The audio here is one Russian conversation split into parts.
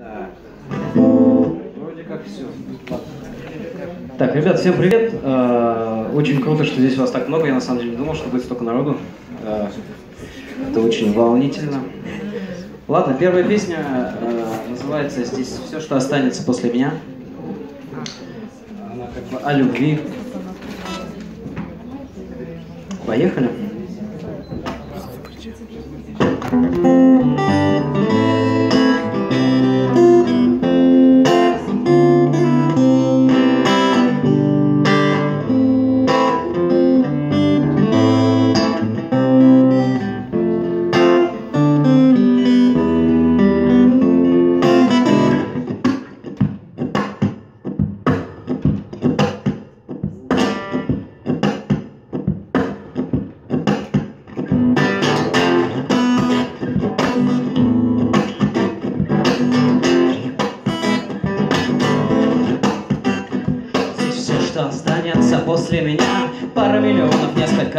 Так. Вроде как все. Так, ребят, всем привет. Э, Очень круто, что здесь вас так много. Я на самом деле не думал, что будет столько народу. Э, Это очень волнительно. Ладно, первая песня э, называется «Здесь все, что останется после меня». Она как бы о любви. Поехали. Здесь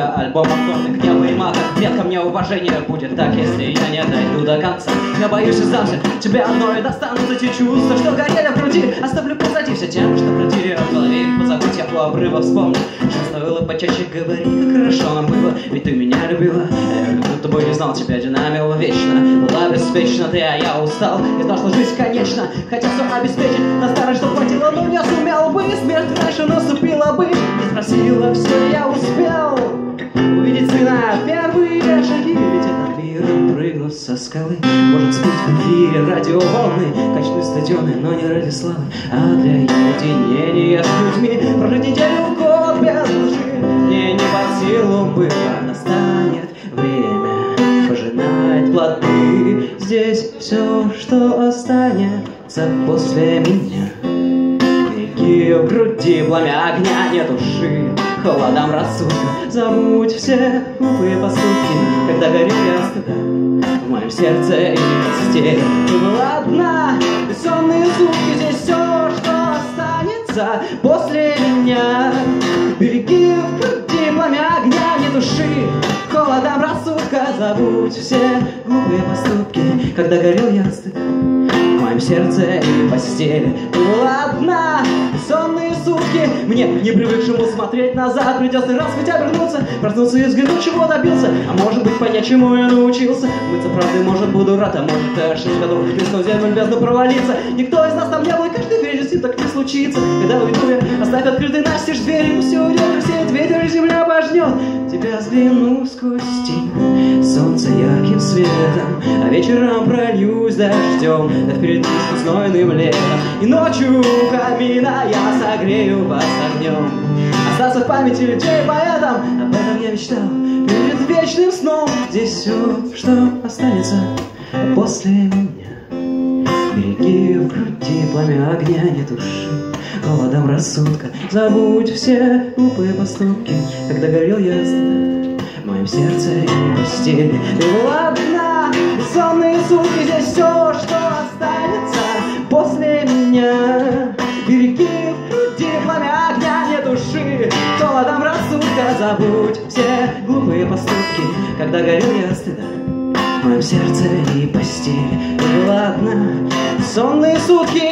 несколько альбомов тонных небо и маток. Нет ко мне уважения будет так, если я не дойду до конца. Я боюсь и завжди тебе одной достанутся те чувства Что горели в груди, оставлю позади все тем, что протеряю в голове. Позабудь я у обрыва вспомню Что стоило почаще говори, как хорошо нам было. Ведь ты меня любила, я как будто бы не знал тебя динамила вечно. Была беспечна ты, а я устал. И знал, что жизнь конечно, хотя все обеспечить. На старость, что хватило, но не сумел бы. Смерть раньше наступила бы. Не спросила, все я успел эфире радиоволны. Качнуть стадионы, но не ради славы А для единения с людьми. Прожить неделю год без лжи. Мне не под силу было Настанет время Пожинать плоды. Здесь все, что останется после меня В груди пламя огня, не души. Холодам рассудка Забудь все глупые поступки. Когда горю я стыда В моем сердце и постели Ты была одна Бессонные сутки Здесь все, что останется После меня. Береги в груди пламя огня, не души. Холодам рассудка Забудь все глупые поступки. Когда горел я стыда в моем сердце и постели Ты была одна, сутки Мне, не привыкшему смотреть назад. Придется раз хоть обернуться Проснуться и взглянуть, чего добился. А может быть, понять, чему я научился. Мыться правдой, может, буду рад А может, ты ошибка, вдруг в землю бездну провалиться. Никто из нас там не был, и каждый верит, если так не случится. Когда уйду я, оставь открытой настежь двери Пусть все уйдет, рассеет ветер, и земля обожнет Тебя взгляну сквозь тень Солнце ярким светом А вечером прольюсь дождем Да впереди с знойным летом И ночью у камина я согрею вас огнем. Остаться в памяти людей поэтом Об этом я мечтал Перед вечным сном. Здесь все, что останется после меня. Береги в груди пламя огня, не туши Холодом рассудка. Забудь все глупые поступки. Когда горел я В моем сердце и постели Ты была одна Бессонные сутки Здесь все, что останется После меня. Береги в груди пламя огня, не души. Холодом рассудка Забудь все глупые поступки. Когда горел я стыда в моем сердце и постели. Ты была одна Сонные сутки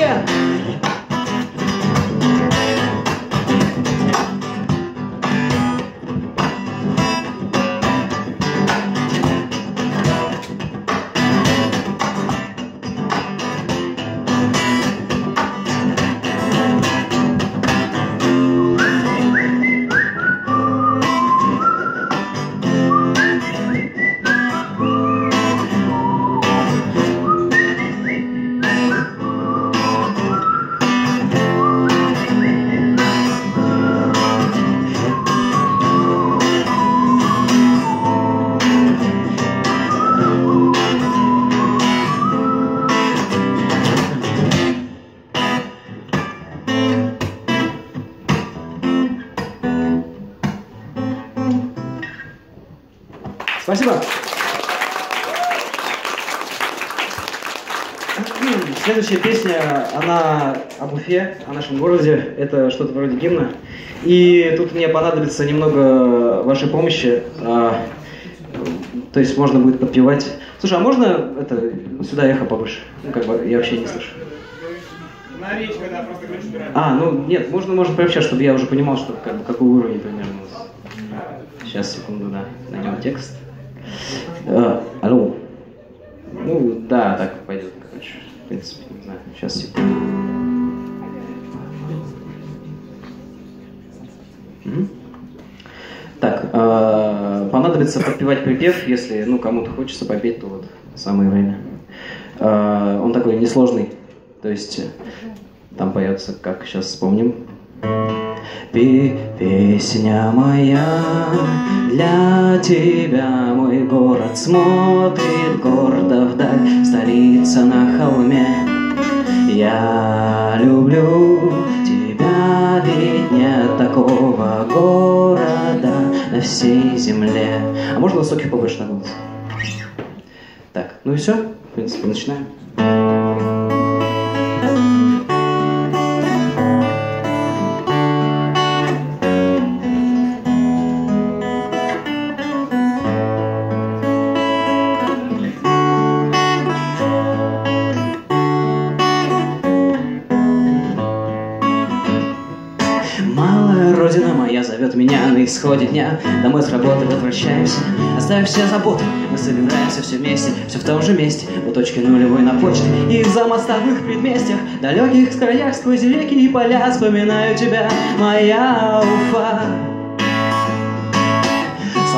Спасибо. Следующая песня, она об Уфе, о нашем городе. Это что-то вроде гимна. И тут мне понадобится немного вашей помощи. А, то есть можно будет подпевать Слушай, а можно это сюда эхо повыше? Ну, как бы я вообще не слышу. На речь, когда просто. А, ну нет, можно, можно сейчас, чтобы я уже понимал, что как бы какой уровень примерно. Сейчас, секунду, да, найдем текст. А, алло. Ну, да, так пойдет, короче. В принципе, не знаю. Сейчас, секунду. Так, э, понадобится подпевать припев, если, ну, кому-то хочется попеть, то вот самое время. Э, он такой несложный, то есть э, там поется, как сейчас вспомним. Пи- Песня моя для тебя, мой город смотрит гордо вдаль, столица на холме. Я люблю тебя, ведь нет такого города на всей земле. А можно высоких повыше на голос? Так, ну и все, в принципе, начинаем. Исходе дня Домой с работы возвращаемся, оставив все заботы Мы собираемся все вместе, все в том же месте. У точки нулевой на почте и за мостовых предместьях Далеких краях сквозь реки и поля Вспоминаю тебя, моя Уфа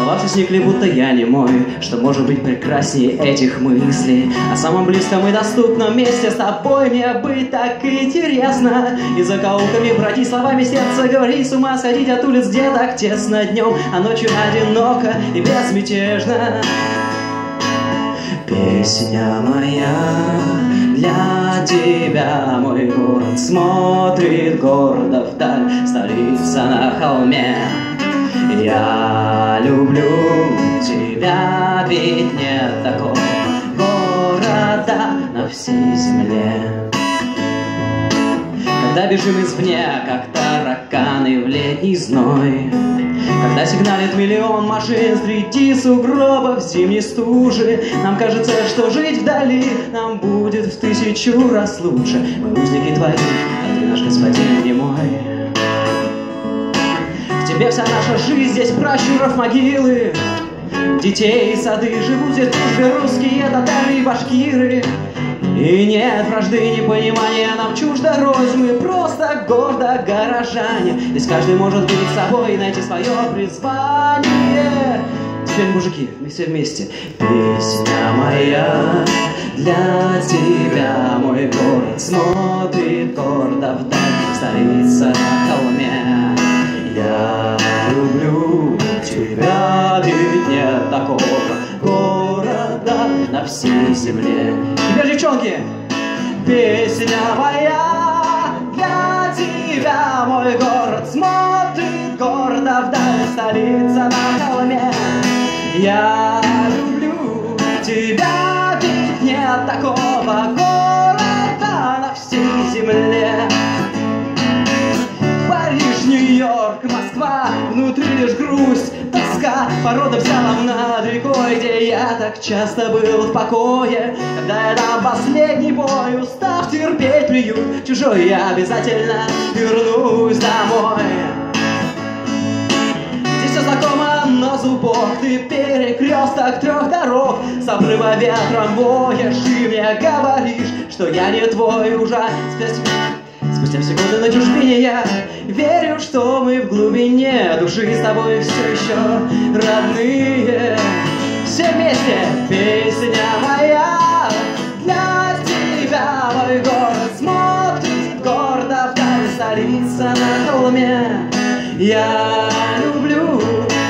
Слова все сникли, будто я не мой Что может быть прекраснее этих мыслей. О самом близком и доступном месте С тобой мне быть так интересно. И за кауками бродить словами сердца Говорить с ума сходить от улиц, где так тесно днем А ночью одиноко и безмятежно. Песня моя для тебя Мой город смотрит гордо вдаль Столица на холме я люблю тебя, ведь нет такого города на всей земле. Когда бежим извне, как тараканы в летний зной, когда сигналит миллион машин среди сугробов зимней стужи, Нам кажется, что жить вдали нам будет в тысячу раз лучше. Мы узники твои, а ты наш господин не мой. Тебе вся наша жизнь, здесь пращуров могилы. Детей и сады живут здесь дружбе русские, татары и башкиры. И нет вражды, непонимания, нам чужда рознь. Мы просто гордо горожане. Здесь каждый может быть собой и найти свое призвание. Теперь, мужики, мы все вместе. Песня моя для тебя Мой город смотрит гордо вдаль. Столица на холме люблю тебя, ведь нет такого города на всей земле. Теперь, девчонки, песня моя для тебя, мой город смотрит гордо вдаль, столица на холме. Я люблю тебя, ведь нет такого порода взяла над рекой, где я так часто был в покое, когда я дам последний бой, устав терпеть приют чужой, я обязательно вернусь домой. Здесь все знакомо на зубок Ты перекресток трех дорог. С обрыва ветром воешь И мне говоришь, что я не твой уже Спустя, спустя годы на чужбине я Верю, что мы в глубине Души с тобой все еще родные Все вместе песня моя Для тебя мой город смотрит гордо вдаль Столица на холме я люблю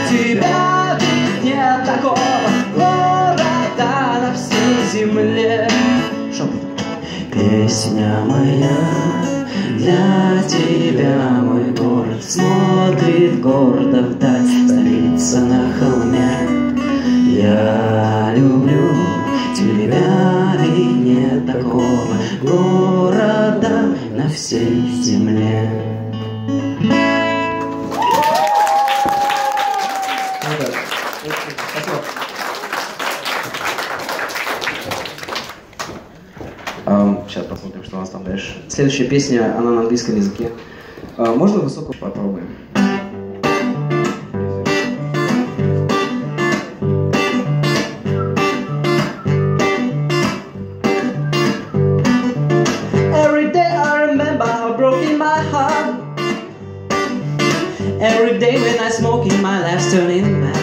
тебя, ведь нет такого города на всей земле. Шепот. Песня моя для тебя, мой город смотрит гордо вдаль, столица на холме. Я люблю тебя, ведь нет такого города на всей земле. Посмотрим, что у нас там дальше. Следующая песня, она на английском языке. А, можно высокую попробуем? Every day when I smoke in my life's turning back.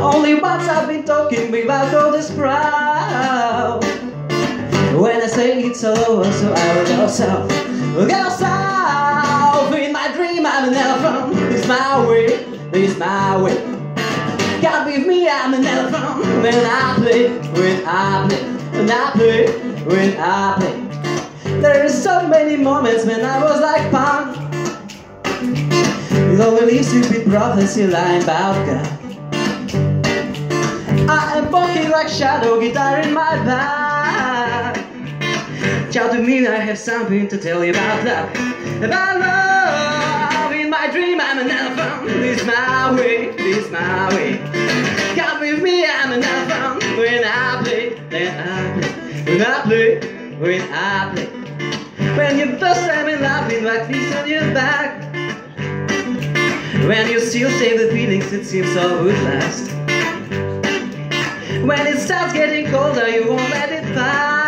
Only once I've been talking without all this proud. When I say it's over, so I will go south. Go south. In my dream, I'm an elephant. It's my way, it's my way. God with me, I'm an elephant. When I play, when I play, when I play, when I play. There is so many moments when I was like punk. With all the stupid prophecy lying about God. I am walking like shadow, guitar in my back. Shout to me, I have something to tell you about love. About love. In my dream, I'm an elephant. This my way, this my way. Come with me, I'm an elephant. When I play, then I play. When I play, when I play. When you first time in laughing like this on your back. When you still save the feelings, it seems all would last. When it starts getting colder, you won't let it pass.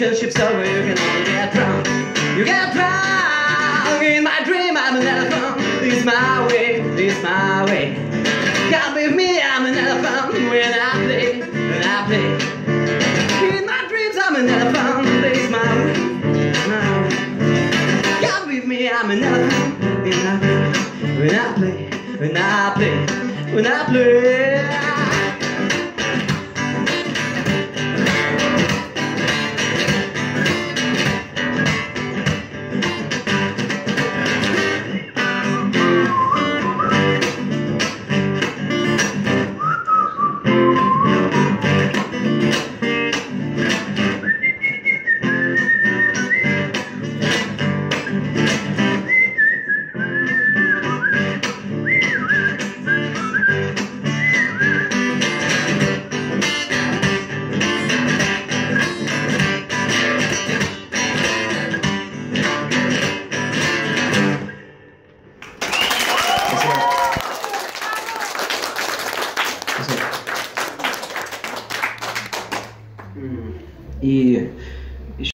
Are over, you can only get drunk. You get drunk. In my dream, I'm an elephant. This my way, this my way. Come with me, I'm an elephant. When I play, when I play. In my dreams, I'm an elephant. This my way, my way. Come with me, I'm an elephant. When I play, when I play, when I play, when I play.